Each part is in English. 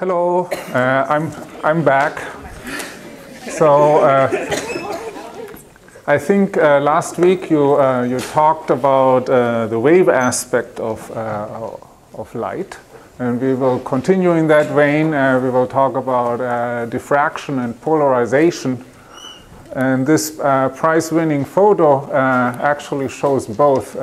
Hello, uh, I'm, I'm back. So uh, I think uh, last week you, uh, you talked about uh, the wave aspect of, uh, of light. And we will continue in that vein. we will talk about diffraction and polarization. And this prize-winning photo actually shows both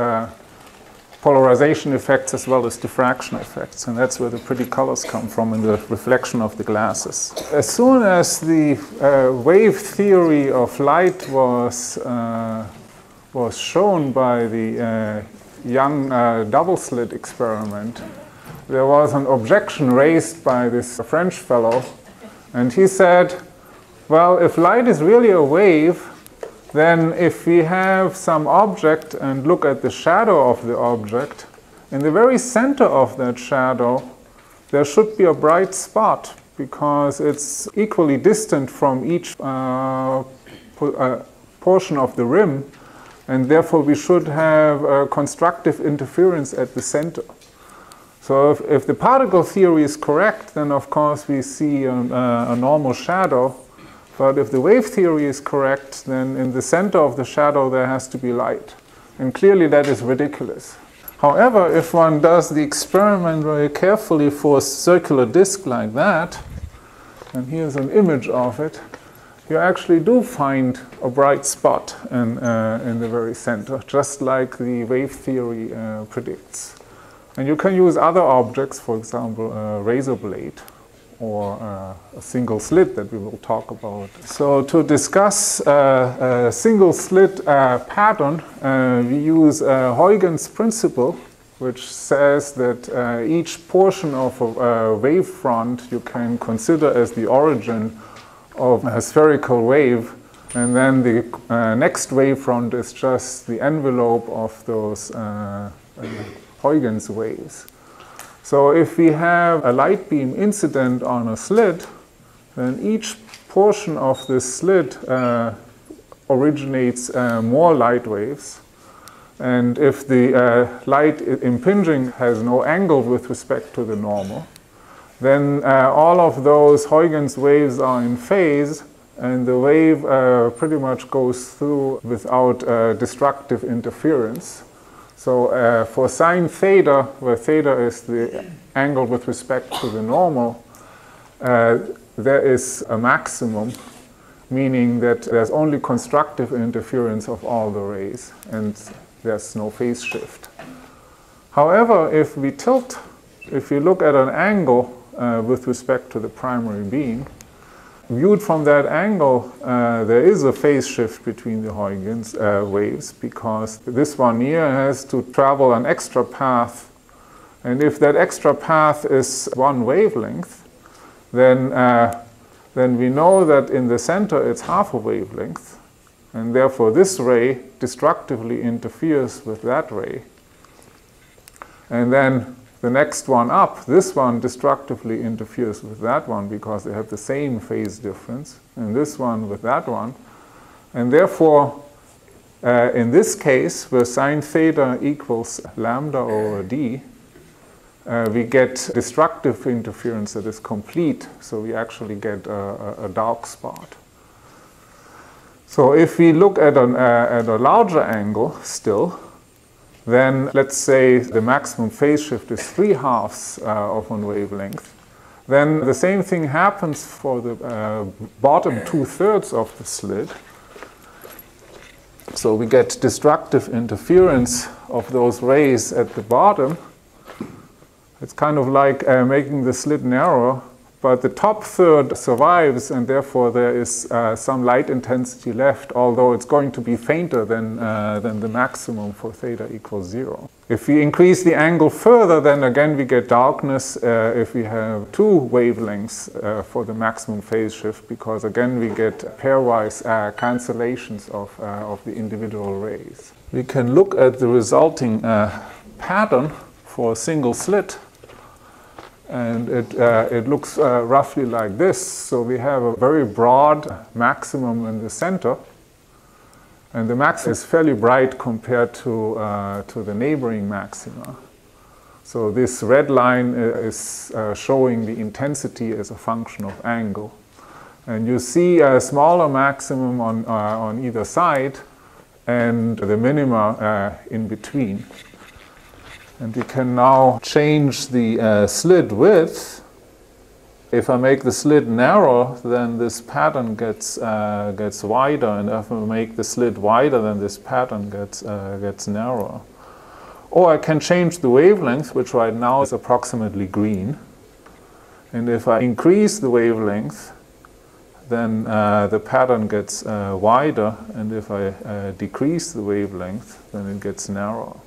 polarization effects as well as diffraction effects. And that's where the pretty colors come from in the reflection of the glasses. As soon as the uh, wave theory of light was, uh, was shown by the uh, young uh, double slit experiment, there was an objection raised by this French fellow. And he said, well, if light is really a wave, then if we have some object and look at the shadow of the object, in the very center of that shadow, there should be a bright spot because it's equally distant from each uh, po uh, portion of the rim, and therefore we should have constructive interference at the center. So if, if the particle theory is correct, then of course we see a, a normal shadow, but if the wave theory is correct, then in the center of the shadow there has to be light. And clearly that is ridiculous. However, if one does the experiment very carefully for a circular disk like that, and here's an image of it, you actually do find a bright spot in, uh, in the very center, just like the wave theory uh, predicts. And you can use other objects, for example, a razor blade, or uh, a single slit that we will talk about. So to discuss uh, a single slit uh, pattern, uh, we use uh, Huygens principle, which says that uh, each portion of a, wavefront you can consider as the origin of a spherical wave, and then the next wavefront is just the envelope of those Huygens waves. So if we have a light beam incident on a slit, then each portion of this slit uh, originates uh, more light waves. And if the uh, light impinging has no angle with respect to the normal, then uh, all of those Huygens waves are in phase and the wave uh, pretty much goes through without uh, destructive interference. So uh, for sine theta, where theta is the angle with respect to the normal, uh, there is a maximum, meaning that there's only constructive interference of all the rays, and there's no phase shift. However, if we tilt, if we look at an angle uh, with respect to the primary beam, viewed from that angle, uh, there is a phase shift between the Huygens uh, waves because this one here has to travel an extra path. And if that extra path is one wavelength, then, uh, then we know that in the center it's half a wavelength. And therefore, this ray destructively interferes with that ray. And then the next one up, this one destructively interferes with that one because they have the same phase difference, and this one with that one. And therefore, uh, in this case, where sine theta equals lambda over d, uh, we get destructive interference that is complete, so we actually get a, a dark spot. So if we look at, an, uh, at a larger angle still, then let's say the maximum phase shift is three halves uh, of one wavelength, then the same thing happens for the uh, bottom two-thirds of the slit. So we get destructive interference of those rays at the bottom. It's kind of like uh, making the slit narrower but the top third survives, and therefore there is uh, some light intensity left, although it's going to be fainter than, uh, than the maximum for theta equals zero. If we increase the angle further, then again we get darkness uh, if we have two wavelengths uh, for the maximum phase shift, because again we get pairwise uh, cancellations of, uh, of the individual rays. We can look at the resulting pattern for a single slit and it, uh, it looks uh, roughly like this. So we have a very broad maximum in the center. And the maximum is fairly bright compared to, uh, to the neighboring maxima. So this red line uh, is uh, showing the intensity as a function of angle. And you see a smaller maximum on, uh, on either side and the minima in between. And you can now change the uh, slit width. If I make the slit narrow, then this pattern gets, uh, gets wider. And if I make the slit wider, then this pattern gets, uh, gets narrower. Or I can change the wavelength, which right now is approximately green. And if I increase the wavelength, then uh, the pattern gets uh, wider. And if I uh, decrease the wavelength, then it gets narrower.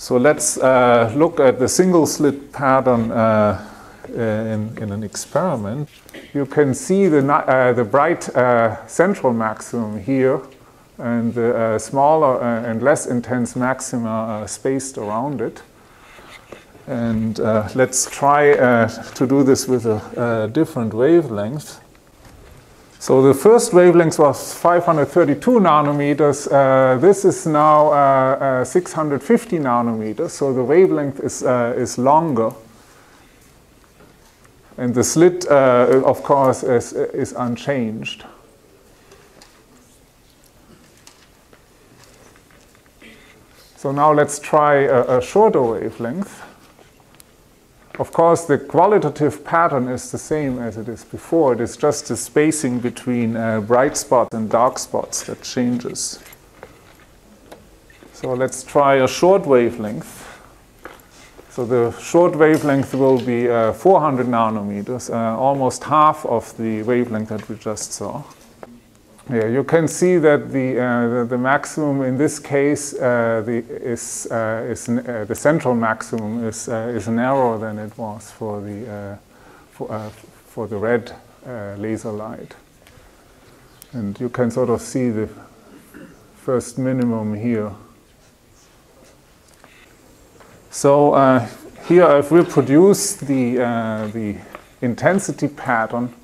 So let's uh, look at the single slit pattern uh, in, in, an experiment. You can see the, uh, the bright uh, central maximum here and the uh, smaller uh, and less intense maxima spaced around it. And let's try to do this with a, a different wavelength. So the first wavelength was 532 nanometers. Uh, this is now uh, uh, 650 nanometers. So the wavelength is, uh, is longer. And the slit, uh, of course, is, is unchanged. So now let's try a, a shorter wavelength. Of course, the qualitative pattern is the same as it is before. It is just the spacing between uh, bright spots and dark spots that changes. So let's try a short wavelength. So the short wavelength will be uh, 400 nanometers, uh, almost half of the wavelength that we just saw. Yeah, you can see that the, uh, the, the, maximum in this case uh, the, is, uh, is uh, the central maximum is, uh, is narrower than it was for the, uh, for, for the red laser light. And you can sort of see the first minimum here. So here I've reproduced the, the intensity pattern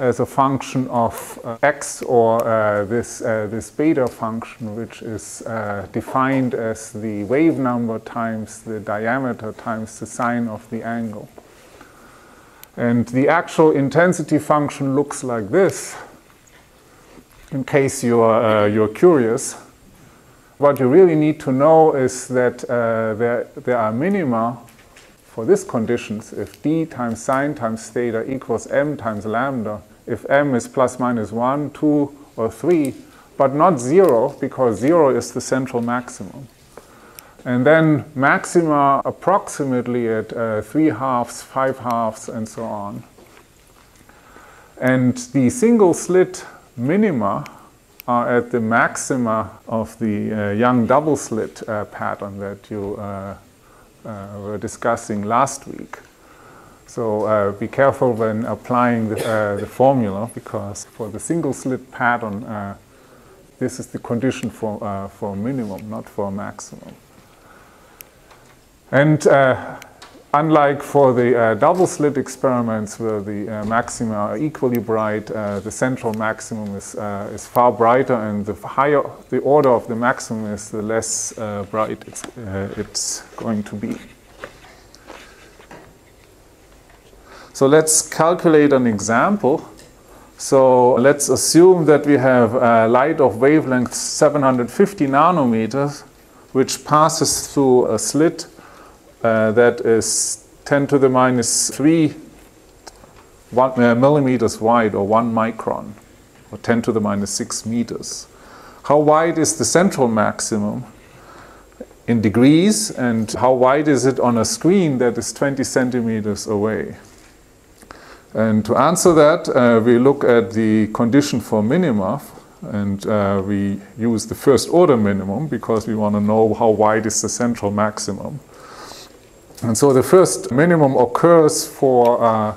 as a function of uh, x or uh, this, uh, this beta function, which is uh, defined as the wave number times the diameter times the sine of the angle. And the actual intensity function looks like this, in case you're, uh, you're curious. What you really need to know is that uh, there, there are minima for these conditions if d times sine times theta equals m times lambda if m is plus minus 1, 2, or 3, but not 0, because 0 is the central maximum. And then maxima approximately at uh, 3 halves, 5 halves, and so on. And the single slit minima are at the maxima of the uh, Young double slit uh, pattern that you uh, were discussing last week. So uh, be careful when applying the, uh, the, formula because for the single slit pattern, uh, this is the condition for, uh, for minimum, not for maximum. And uh, unlike for the uh, double slit experiments where the uh, maxima are equally bright, uh, the central maximum is, uh, is far brighter and the higher the order of the maximum is, the less bright it's, it's going to be. So let's calculate an example. So let's assume that we have a light of wavelength 750 nanometers, which passes through a slit uh, that is 10 to the minus 3 one, uh, millimeters wide, or 1 micron, or 10 to the minus 6 meters. How wide is the central maximum in degrees, and how wide is it on a screen that is 20 centimeters away? And to answer that, uh, we look at the condition for minima, and uh, we use the first order minimum because we want to know how wide is the central maximum. And so the first minimum occurs for uh,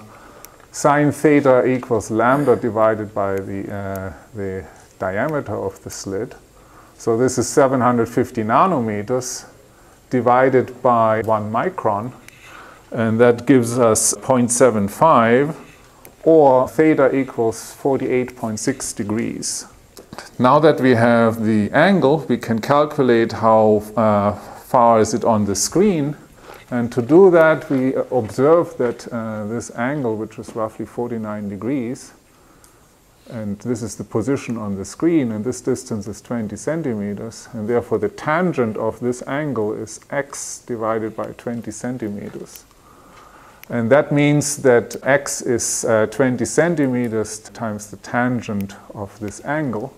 sine theta equals lambda divided by the, uh, the diameter of the slit. So this is 750 nanometers divided by 1 micron, and that gives us 0.75 or theta equals 48.6 degrees. Now that we have the angle, we can calculate how uh, far is it on the screen. And to do that, we observe that uh, this angle, which is roughly 49 degrees, and this is the position on the screen, and this distance is 20 centimeters, and therefore the tangent of this angle is x divided by 20 centimeters. And that means that x is uh, 20 centimeters times the tangent of this angle.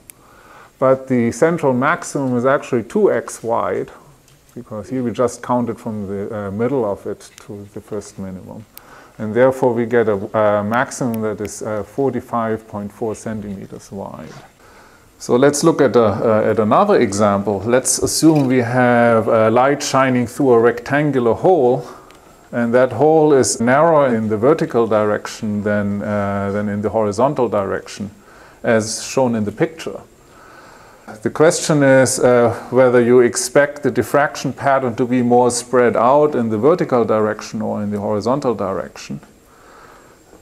But the central maximum is actually 2x wide, because here we just counted from the uh, middle of it to the first minimum. And therefore we get a, a maximum that is uh, 45.4 centimeters wide. So let's look at, a, uh, at another example. Let's assume we have light shining through a rectangular hole and that hole is narrower in the vertical direction than, uh, than in the horizontal direction, as shown in the picture. The question is uh, whether you expect the diffraction pattern to be more spread out in the vertical direction or in the horizontal direction.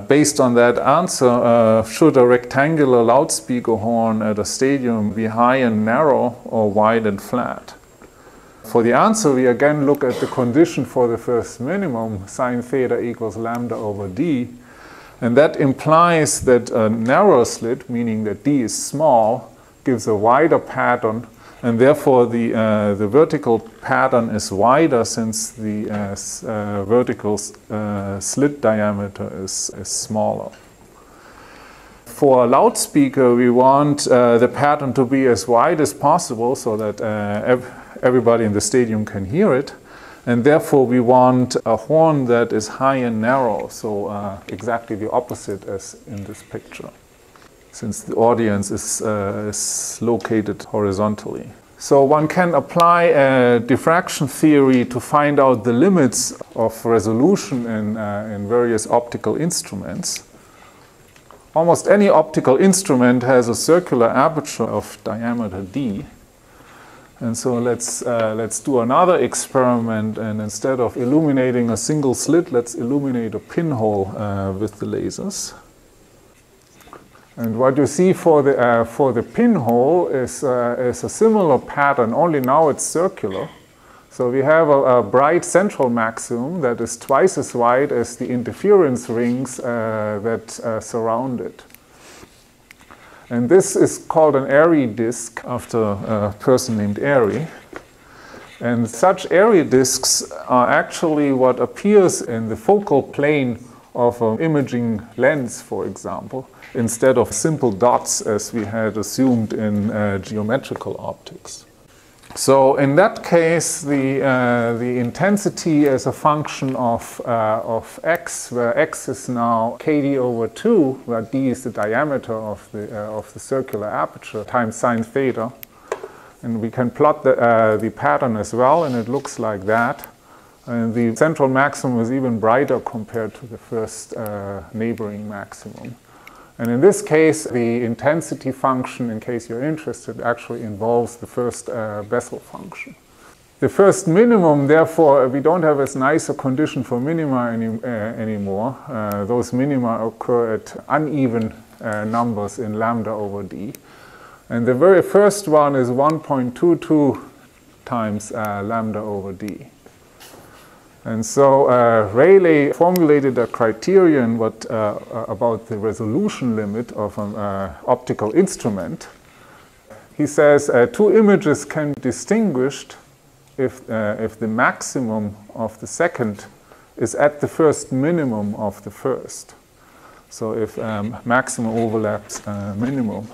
Based on that answer, uh, should a rectangular loudspeaker horn at a stadium be high and narrow or wide and flat? For the answer, we again look at the condition for the first minimum, sine theta equals lambda over d. And that implies that a narrow slit, meaning that d is small, gives a wider pattern, and therefore the, uh, the vertical pattern is wider since the uh, uh, vertical uh, slit diameter is, is smaller. For a loudspeaker, we want uh, the pattern to be as wide as possible so that uh, everybody in the stadium can hear it. And therefore, we want a horn that is high and narrow, so exactly the opposite as in this picture, since the audience is, uh, is located horizontally. So one can apply a diffraction theory to find out the limits of resolution in, uh, in various optical instruments. Almost any optical instrument has a circular aperture of diameter d. And so let's, uh, let's do another experiment and instead of illuminating a single slit, let's illuminate a pinhole uh, with the lasers. And what you see for the, uh, for the pinhole is, uh, is a similar pattern, only now it's circular. So we have a, a, bright central maximum that is twice as wide as the interference rings uh, that uh, surround it. And this is called an Airy disk after a person named Airy. And such Airy disks are actually what appears in the focal plane of an imaging lens, for example, instead of simple dots as we had assumed in uh, geometrical optics. So in that case, the, uh, the intensity is a function of, uh, of x, where x is now kd over 2, where d is the diameter of the, uh, of the circular aperture, times sine theta. And we can plot the, uh, the pattern as well, and it looks like that. And the central maximum is even brighter compared to the first uh, neighboring maximum. And in this case, the intensity function, in case you're interested, actually involves the first uh, Bessel function. The first minimum, therefore, we don't have as nice a condition for minima any, uh, anymore. Uh, those minima occur at uneven uh, numbers in lambda over d. And the very first one is 1.22 times uh, lambda over d. And so uh, Rayleigh formulated a criterion what, uh, uh, about the resolution limit of an uh, optical instrument. He says uh, two images can be distinguished if, uh, if the maximum of the second is at the first minimum of the first. So if um, maximum overlaps minimum.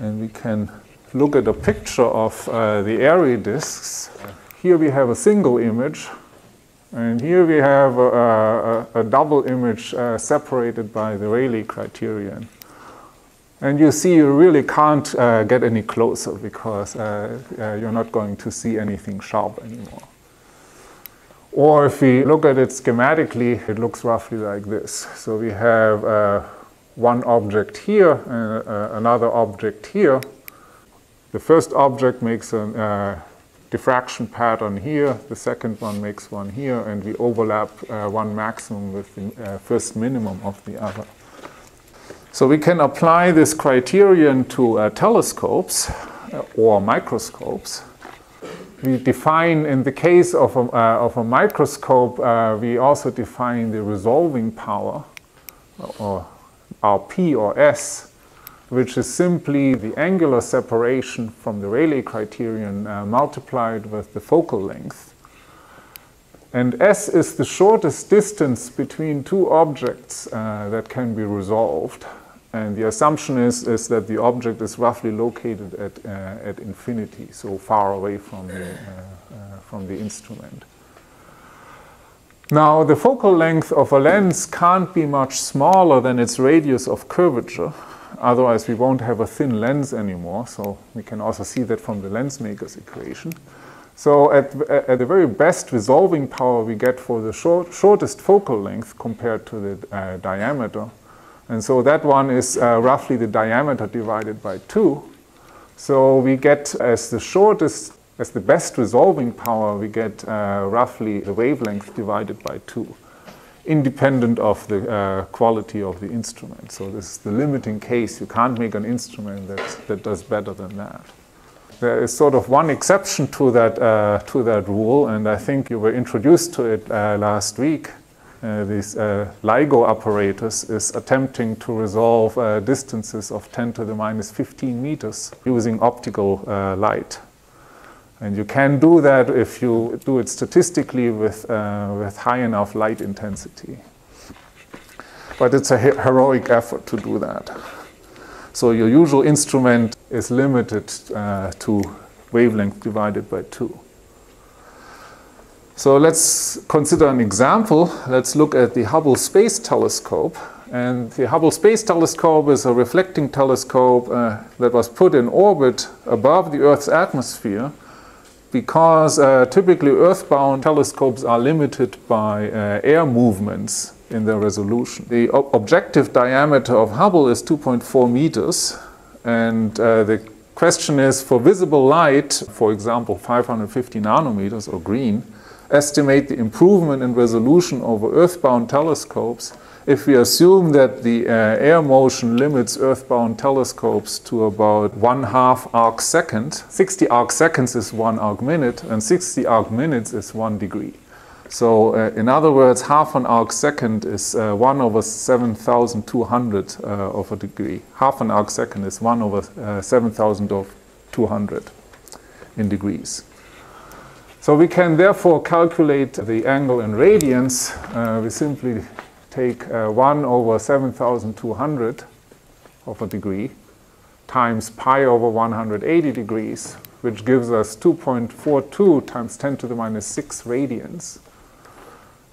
And we can look at a picture of the Airy disks. Here we have a single image and here we have a, a, a double image uh, separated by the Rayleigh criterion. And you see you really can't uh, get any closer because uh, uh, you're not going to see anything sharp anymore. Or if we look at it schematically, it looks roughly like this. So we have uh, one object here and uh, another object here. The first object makes a diffraction pattern here, the second one makes one here, and we overlap uh, one maximum with the uh, first minimum of the other. So we can apply this criterion to uh, telescopes uh, or microscopes. we define, in the case of a, uh, of a microscope, uh, we also define the resolving power, or RP or S, which is simply the angular separation from the Rayleigh criterion uh, multiplied with the focal length. And S is the shortest distance between two objects uh, that can be resolved. And the assumption is, is that the object is roughly located at, uh, at infinity, so far away from the, uh, uh, from the instrument. Now, the focal length of a lens can't be much smaller than its radius of curvature. Otherwise, we won't have a thin lens anymore. So we can also see that from the lens maker's equation. So at, at the very best resolving power we get for the short, shortest focal length compared to the uh, diameter and so that one is uh, roughly the diameter divided by 2. So we get as the shortest, as the best resolving power, we get uh, roughly the wavelength divided by 2, independent of the uh, quality of the instrument. So this is the limiting case. You can't make an instrument that, that does better than that. There is sort of one exception to that, uh, to that rule, and I think you were introduced to it uh, last week uh, these uh, LIGO apparatus is attempting to resolve uh, distances of 10 to the minus 15 meters using optical light. And you can do that if you do it statistically with, uh, with high enough light intensity. But it's a heroic effort to do that. So your usual instrument is limited uh, to wavelength divided by 2. So let's consider an example. Let's look at the Hubble Space Telescope. And the Hubble Space Telescope is a reflecting telescope uh, that was put in orbit above the Earth's atmosphere because uh, typically earthbound telescopes are limited by uh, air movements in their resolution. The objective diameter of Hubble is 2.4 meters, and uh, the question is for visible light, for example, 550 nanometers or green, estimate the improvement in resolution over earthbound telescopes if we assume that the uh, air motion limits earthbound telescopes to about one half arc second. 60 arc seconds is one arc minute, and 60 arc minutes is one degree. So, uh, in other words, half an arc second is uh, 1 over 7,200 uh, of a degree. Half an arc second is 1 over uh, 7,000 of 200 in degrees. So we can therefore calculate the angle in radians. Uh, we simply take uh, 1 over 7,200 of a degree times pi over 180 degrees, which gives us 2.42 times 10 to the minus 6 radians.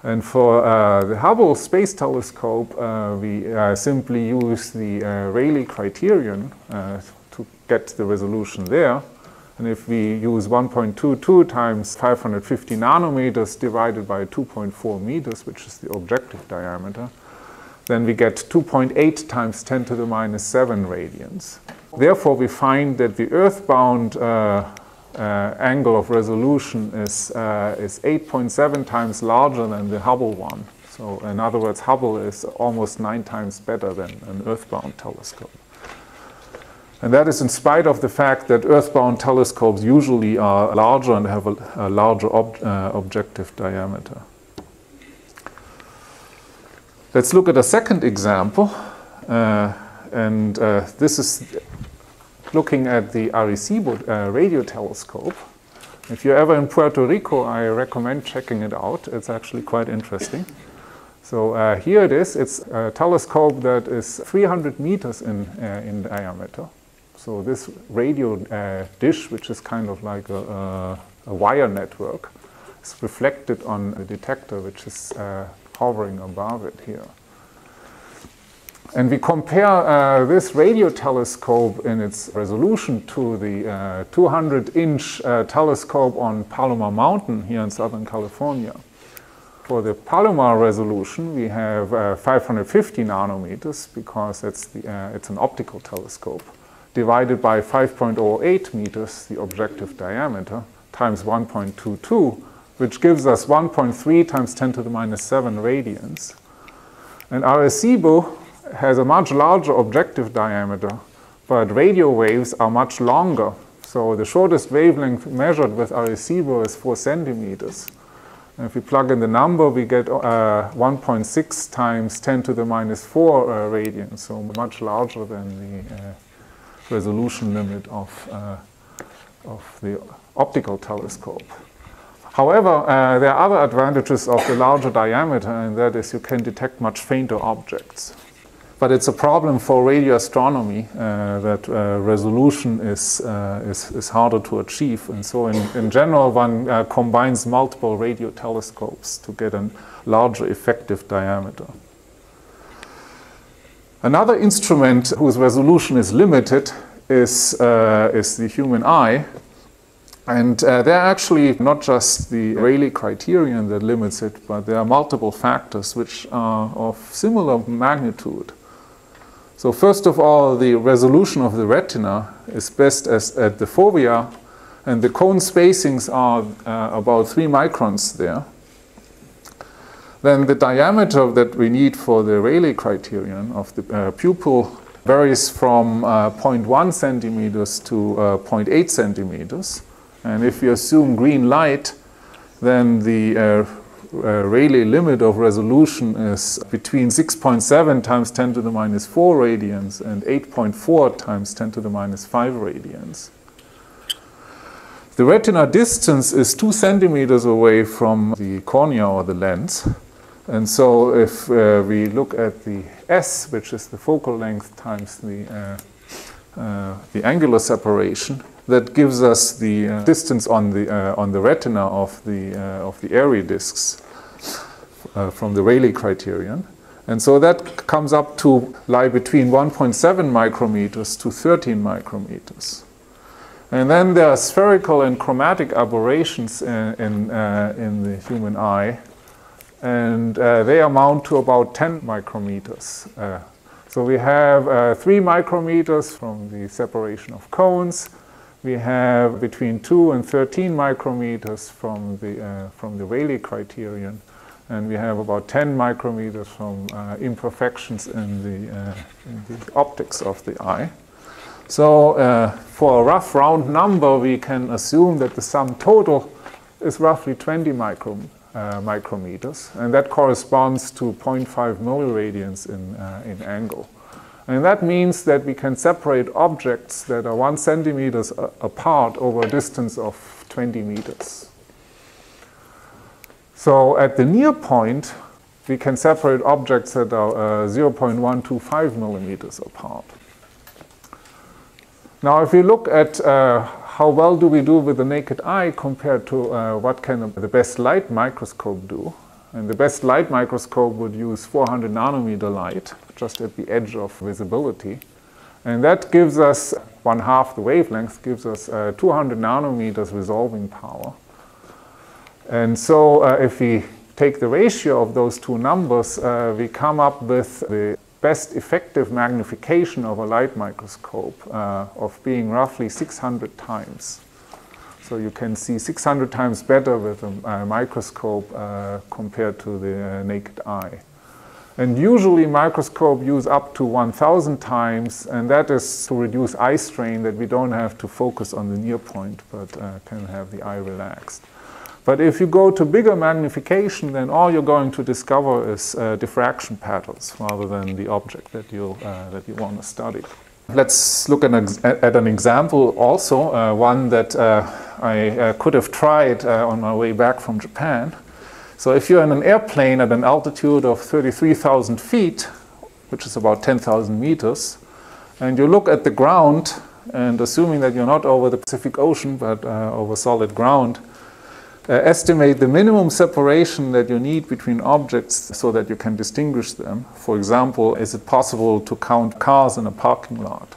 And for uh, the Hubble Space Telescope, uh, we uh, simply use the uh, Rayleigh criterion uh, to get the resolution there. And if we use 1.22 times 550 nanometers divided by 2.4 meters, which is the objective diameter, then we get 2.8 times 10 to the minus 7 radians. Therefore, we find that the earthbound uh, uh, angle of resolution is, uh, is 8.7 times larger than the Hubble one. So, in other words, Hubble is almost nine times better than an earthbound telescope. And that is in spite of the fact that earthbound telescopes usually are larger and have a, a larger ob uh, objective diameter. Let's look at a second example. Uh, and uh, this is looking at the Arecibo uh, radio telescope. If you're ever in Puerto Rico, I recommend checking it out. It's actually quite interesting. So uh, here it is. It's a telescope that is 300 meters in, uh, in diameter. So this radio uh, dish, which is kind of like a, a, a, wire network, is reflected on a detector which is uh, hovering above it here. And we compare uh, this radio telescope in its resolution to the 200-inch uh, uh, telescope on Palomar Mountain here in Southern California. For the Palomar resolution, we have uh, 550 nanometers because it's, the, it's an optical telescope divided by 5.08 meters, the objective diameter, times 1.22, which gives us 1.3 times 10 to the minus 7 radians. And Arecibo has a much larger objective diameter, but radio waves are much longer. So the shortest wavelength measured with Arecibo is 4 centimeters. And if we plug in the number, we get uh, 1.6 times 10 to the minus 4 uh, radians, so much larger than the uh, resolution limit of, uh, of the optical telescope. However, uh, there are other advantages of the larger diameter, and that is you can detect much fainter objects. But it's a problem for radio astronomy uh, that uh, resolution is, uh, is, is, harder to achieve. And so, in, in general, one uh, combines multiple radio telescopes to get a larger effective diameter. Another instrument whose resolution is limited is, uh, is the human eye. And uh, there are actually not just the Rayleigh criterion that limits it, but there are multiple factors which are of similar magnitude. So first of all, the resolution of the retina is best as at the fovea, and the cone spacings are uh, about 3 microns there. Then the diameter that we need for the Rayleigh criterion of the uh, pupil varies from uh, 0.1 centimeters to uh, 0.8 centimeters. And if you assume green light, then the uh, uh, Rayleigh limit of resolution is between 6.7 times 10 to the minus 4 radians and 8.4 times 10 to the minus 5 radians. The retina distance is 2 centimeters away from the cornea or the lens. And so if uh, we look at the S, which is the focal length times the, uh, uh, the angular separation, that gives us the uh, distance on the, uh, on the retina of the, of the Airy disks from the Rayleigh criterion. And so that comes up to lie between 1.7 micrometers to 13 micrometers. And then there are spherical and chromatic aberrations in, in, uh, in the human eye, and uh, they amount to about 10 micrometers. Uh, so we have 3 micrometers from the separation of cones, we have between 2 and 13 micrometers from the, uh, from the Rayleigh criterion, and we have about 10 micrometers from uh, imperfections in the, uh, in the, optics of the eye. So uh, for a rough round number, we can assume that the sum total is roughly 20 micro, uh, micrometers, and that corresponds to 0.5 milliradians in, uh, in angle. And that means that we can separate objects that are one centimeters apart over a distance of 20 meters. So at the near point, we can separate objects that are uh, 0.125 millimeters apart. Now, if we look at uh, how well do we do with the naked eye compared to uh, what can the best light microscope do, and the best light microscope would use 400 nanometer light, just at the edge of visibility. And that gives us one half the wavelength, gives us uh, 200 nanometers resolving power. And so uh, if we take the ratio of those two numbers, uh, we come up with the best effective magnification of a light microscope uh, of being roughly 600 times. So you can see 600 times better with a, a microscope uh, compared to the uh, naked eye. And usually microscope use up to 1000 times, and that is to reduce eye strain that we don't have to focus on the near point, but uh, can have the eye relaxed. But if you go to bigger magnification, then all you're going to discover is uh, diffraction patterns rather than the object that you, uh, that you want to study. Let's look at an, at an example also, uh, one that uh, I uh, could have tried uh, on my way back from Japan. So if you're in an airplane at an altitude of 33,000 feet, which is about 10,000 meters, and you look at the ground, and assuming that you're not over the Pacific Ocean, but over solid ground, uh, estimate the minimum separation that you need between objects so that you can distinguish them. For example, is it possible to count cars in a parking lot?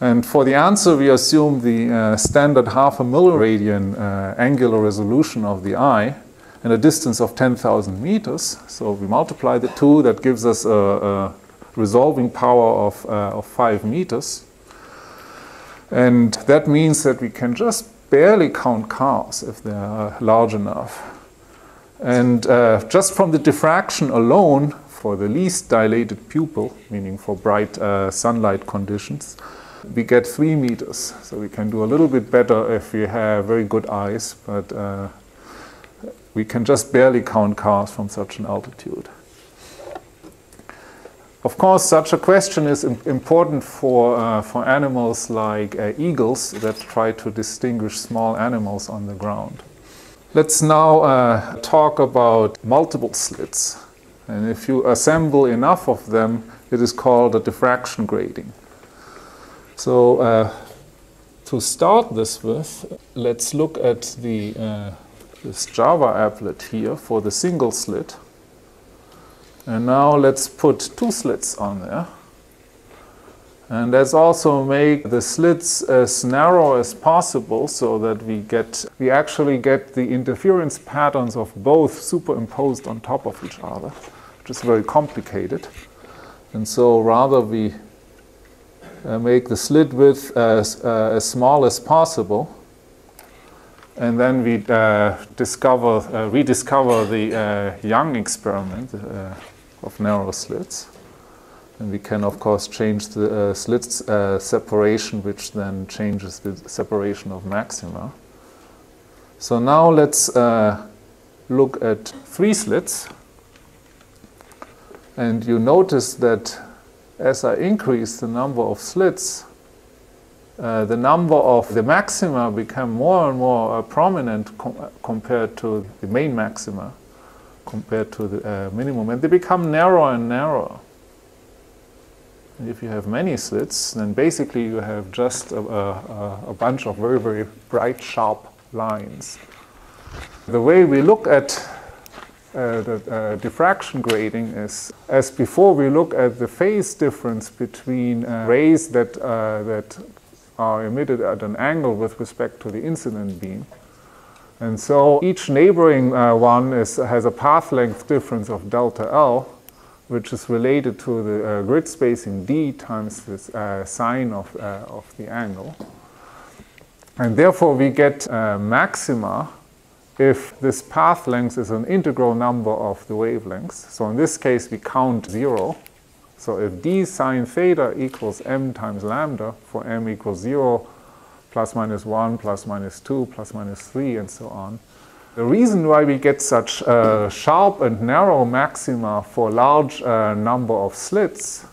And for the answer, we assume the uh, standard half a milliradian uh, angular resolution of the eye and a distance of 10,000 meters. So we multiply the two, that gives us a, a resolving power of, uh, of 5 meters. And that means that we can just barely count cars if they are large enough. And uh, just from the diffraction alone, for the least dilated pupil, meaning for bright uh, sunlight conditions, we get three meters. So we can do a little bit better if we have very good eyes, but uh, we can just barely count cars from such an altitude. Of course, such a question is important for, uh, for animals like uh, eagles that try to distinguish small animals on the ground. Let's now uh, talk about multiple slits. And if you assemble enough of them, it is called a diffraction grating. So uh, to start this with, let's look at the, uh, this Java applet here for the single slit. And now let's put two slits on there. And let's also make the slits as narrow as possible so that we get we actually get the interference patterns of both superimposed on top of each other, which is very complicated. And so rather we uh, make the slit width as, uh, as small as possible and then we uh, discover, uh, rediscover the uh, Young experiment uh, of narrow slits. And we can, of course, change the uh, slits uh, separation, which then changes the separation of maxima. So now let's uh, look at three slits. And you notice that as I increase the number of slits, uh, the number of the maxima become more and more uh, prominent com compared to the main maxima compared to the uh, minimum, and they become narrower and narrower. And if you have many slits, then basically you have just a, a, a bunch of very, very bright, sharp lines. The way we look at uh, the uh, diffraction grating is, as before, we look at the phase difference between uh, rays that, uh, that are emitted at an angle with respect to the incident beam. And so each neighboring uh, one is, has a path length difference of delta L, which is related to the uh, grid spacing d times the uh, sine of, uh, of the angle. And therefore we get uh, maxima if this path length is an integral number of the wavelengths. So in this case we count zero. So if d sine theta equals m times lambda for m equals zero, plus minus 1, plus minus 2, plus minus 3, and so on. The reason why we get such uh, sharp and narrow maxima for large uh, number of slits,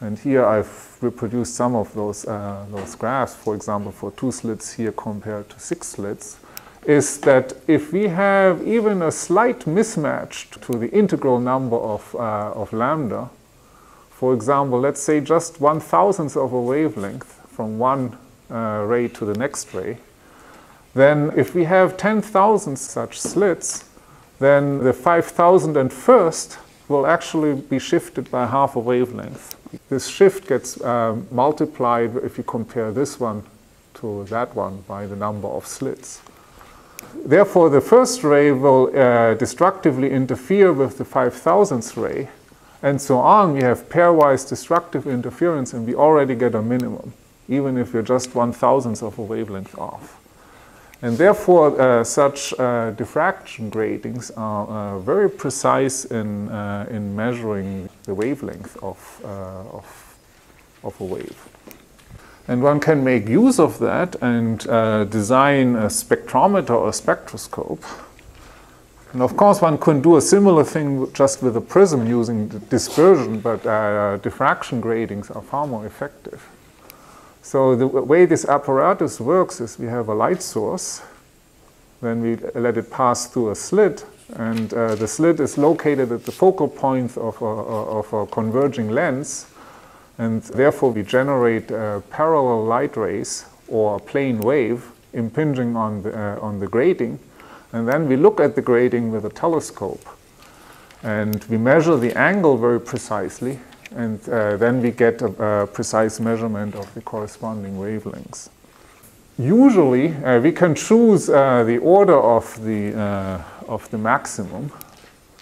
and here I've reproduced some of those, uh, those graphs, for example, for two slits here compared to six slits, is that if we have even a slight mismatch to the integral number of, uh, of lambda, for example, let's say just one thousandth of a wavelength from one uh, ray to the next ray, then if we have 10,000 such slits, then the 5,001st will actually be shifted by half a wavelength. This shift gets uh, multiplied if you compare this one to that one by the number of slits. Therefore, the first ray will uh, destructively interfere with the 5000th ray, and so on. We have pairwise destructive interference, and we already get a minimum even if you're just one thousandth of a wavelength off. And therefore, uh, such uh, diffraction gratings are uh, very precise in, uh, in measuring the wavelength of, uh, of, of a wave. And one can make use of that and uh, design a spectrometer or a spectroscope. And of course, one could do a similar thing just with a prism using dispersion, but diffraction gratings are far more effective. So the way this apparatus works is we have a light source, then we let it pass through a slit, and uh, the slit is located at the focal point of a, of a converging lens, and therefore we generate uh, parallel light rays or a plane wave impinging on the, uh, on the grating, and then we look at the grating with a telescope. And we measure the angle very precisely, and uh, then we get a, a, precise measurement of the corresponding wavelengths. Usually, uh, we can choose uh, the order of the, uh, of the maximum,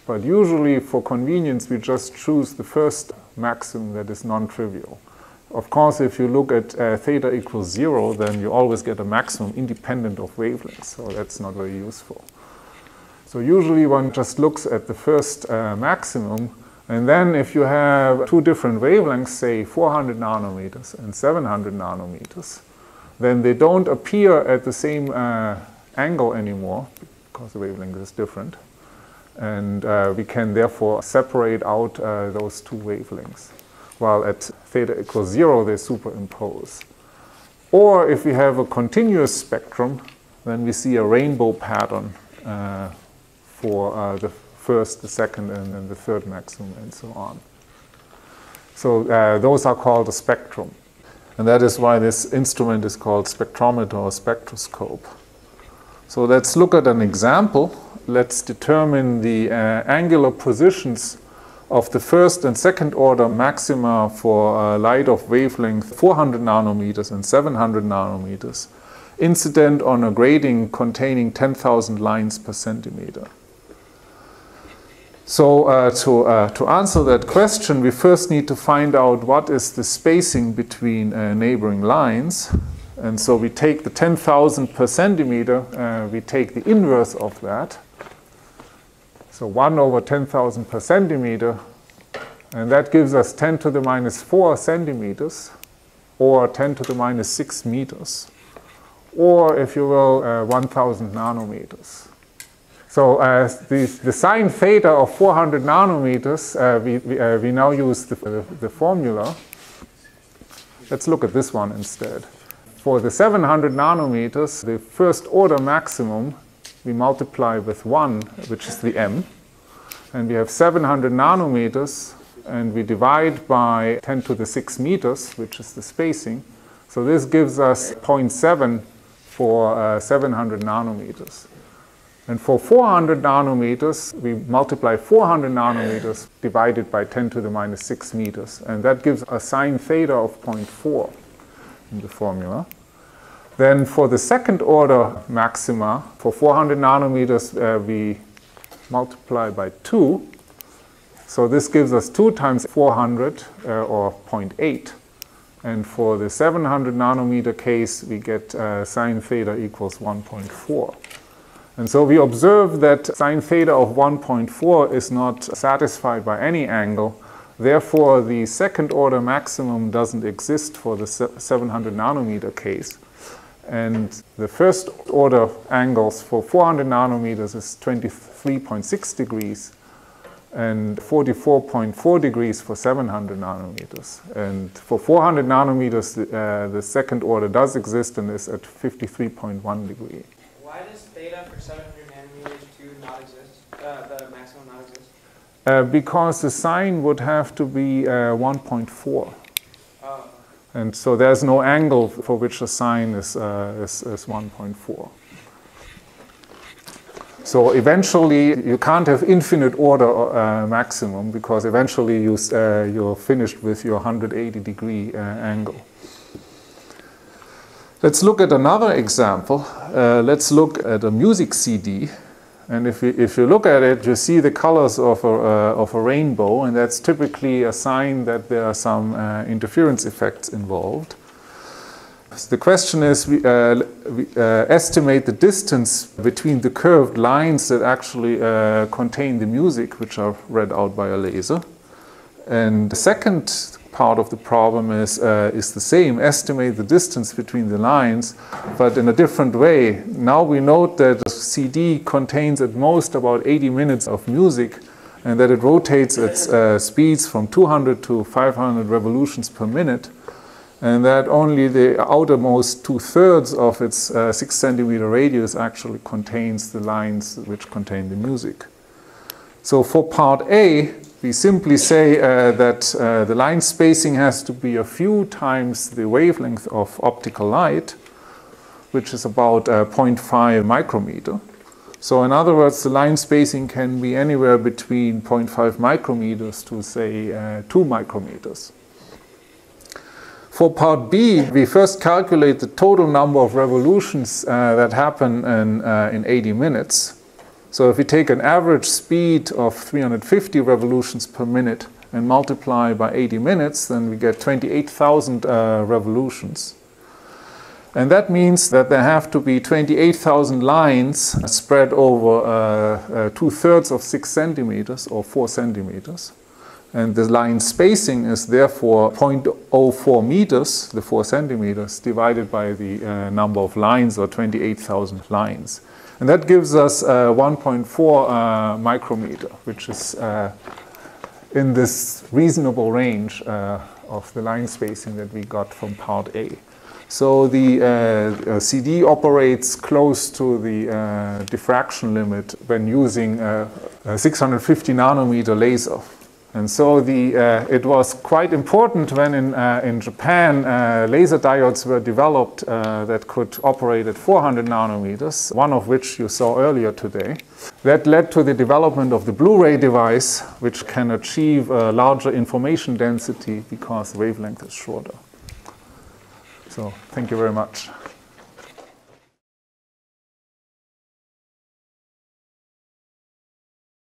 but usually for convenience, we just choose the first maximum that is non-trivial. Of course, if you look at uh, theta equals zero, then you always get a maximum independent of wavelengths, so that's not very useful. So usually one just looks at the first uh, maximum And then if you have two different wavelengths, say 400 nanometers and 700 nanometers, then they don't appear at the same uh, angle anymore because the wavelength is different. And uh, we can therefore separate out uh, those two wavelengths. While at theta equals zero, they superimpose. Or if we have a continuous spectrum, then we see a rainbow pattern uh, for uh, the first, the second, and then the third maximum, and so on. So uh, those are called a spectrum. And that is why this instrument is called spectrometer or spectroscope. So let's look at an example. Let's determine the uh, angular positions of the first and second order maxima for uh, light of wavelength 400 nanometers and 700 nanometers incident on a grating containing 10,000 lines per centimeter. So uh, to, uh, to answer that question, we first need to find out what is the spacing between uh, neighboring lines. And so we take the 10,000 per centimeter, uh, we take the inverse of that. So 1 over 10,000 per centimeter, and that gives us 10 to the minus 4 centimeters, or 10 to the minus 6 meters, or if you will, uh, 1,000 nanometers. So uh, the, the sine theta of 400 nanometers, uh, we, we, uh, we, now use the, the, the, formula. Let's look at this one instead. For the 700 nanometers, the first order maximum, we multiply with 1, which is the m. And we have 700 nanometers, and we divide by 10 to the 6 meters, which is the spacing. So this gives us 0.7 for uh, 700 nanometers. And for 400 nanometers, we multiply 400 nanometers divided by 10 to the minus 6 meters. And that gives a sine theta of 0.4 in the formula. Then for the second order maxima, for 400 nanometers, uh, we multiply by 2. So this gives us 2 times 400, uh, or 0.8. And for the 700 nanometer case, we get uh, sine theta equals 1.4. And so we observe that sine theta of 1.4 is not satisfied by any angle. Therefore, the second order maximum doesn't exist for the 700 nanometer case. And the first order angles for 400 nanometers is 23.6 degrees and 44.4 degrees for 700 nanometers. And for 400 nanometers, uh, the second order does exist and is at 53.1 degree. Theta for 700 nanometers 2 not exist? Uh, the maximum not exist? Uh, because the sine would have to be uh, 1.4. Oh. And so there's no angle for which the sine is, uh, is, is 1.4. So eventually, you can't have infinite order uh, maximum because eventually you, uh, you're finished with your 180 degree uh, angle. Let's look at another example. Uh, let's look at a music CD. And if you, if you look at it, you see the colors of a, uh, of a rainbow, and that's typically a sign that there are some uh, interference effects involved. So the question is, we, uh, we uh, estimate the distance between the curved lines that actually uh, contain the music, which are read out by a laser. And the second part of the problem is, uh, is the same, estimate the distance between the lines, but in a different way. Now we note that a CD contains at most about 80 minutes of music and that it rotates at uh, speeds from 200 to 500 revolutions per minute and that only the outermost two-thirds of its uh, six centimeter radius actually contains the lines which contain the music. So for part A, we simply say uh, that uh, the line spacing has to be a few times the wavelength of optical light, which is about uh, 0.5 micrometer. So in other words, the line spacing can be anywhere between 0.5 micrometers to say uh, 2 micrometers. For part B, we first calculate the total number of revolutions uh, that happen in, uh, in 80 minutes. So if we take an average speed of 350 revolutions per minute and multiply by 80 minutes, then we get 28,000 uh, revolutions. And that means that there have to be 28,000 lines spread over uh, uh, two thirds of six centimeters or four centimeters. And the line spacing is therefore 0.04 meters, the 4 centimeters, divided by the uh, number of lines, or 28,000 lines. And that gives us uh, 1.4 uh, micrometer, which is uh, in this reasonable range uh, of the line spacing that we got from part A. So the uh, CD operates close to the diffraction limit when using a 650 nanometer laser. And so the, uh, it was quite important when in, uh, in Japan uh, laser diodes were developed uh, that could operate at 400 nanometers, one of which you saw earlier today. That led to the development of the Blu-ray device, which can achieve a larger information density because the wavelength is shorter. So thank you very much.